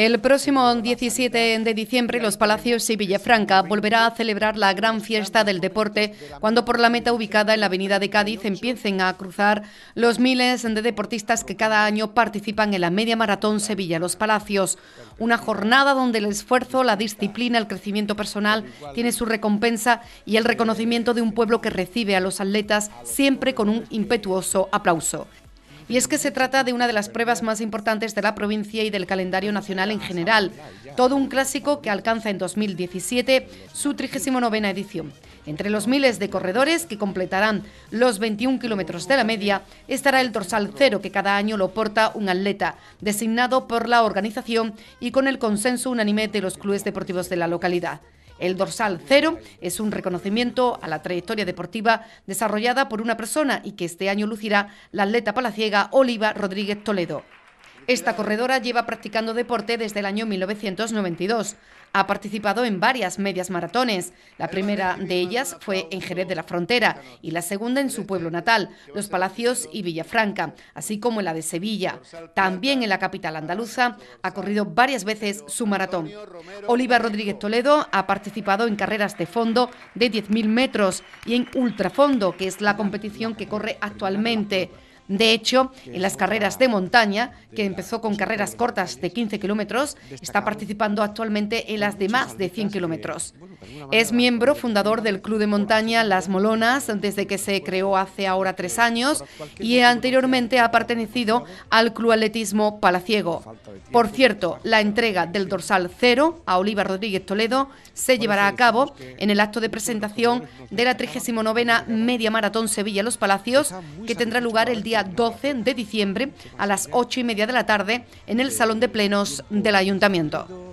El próximo 17 de diciembre, Los Palacios y Villafranca volverá a celebrar la gran fiesta del deporte cuando por la meta ubicada en la avenida de Cádiz empiecen a cruzar los miles de deportistas que cada año participan en la media maratón Sevilla-Los Palacios. Una jornada donde el esfuerzo, la disciplina, el crecimiento personal tiene su recompensa y el reconocimiento de un pueblo que recibe a los atletas siempre con un impetuoso aplauso. Y es que se trata de una de las pruebas más importantes de la provincia y del calendario nacional en general. Todo un clásico que alcanza en 2017 su 39 edición. Entre los miles de corredores que completarán los 21 kilómetros de la media estará el dorsal cero que cada año lo porta un atleta, designado por la organización y con el consenso unánime de los clubes deportivos de la localidad. El dorsal cero es un reconocimiento a la trayectoria deportiva desarrollada por una persona y que este año lucirá la atleta palaciega Oliva Rodríguez Toledo. Esta corredora lleva practicando deporte desde el año 1992. Ha participado en varias medias maratones. La primera de ellas fue en Jerez de la Frontera y la segunda en su pueblo natal, Los Palacios y Villafranca, así como en la de Sevilla. También en la capital andaluza ha corrido varias veces su maratón. Oliva Rodríguez Toledo ha participado en carreras de fondo de 10.000 metros y en ultrafondo, que es la competición que corre actualmente. De hecho, en las carreras de montaña, que empezó con carreras cortas de 15 kilómetros, está participando actualmente en las de más de 100 kilómetros. Es miembro fundador del Club de Montaña Las Molonas desde que se creó hace ahora tres años y anteriormente ha pertenecido al Club Atletismo Palaciego. Por cierto, la entrega del dorsal cero a Oliva Rodríguez Toledo se llevará a cabo en el acto de presentación de la 39 Media Maratón Sevilla Los Palacios, que tendrá lugar el día 12 de diciembre a las 8 y media de la tarde en el Salón de Plenos del Ayuntamiento.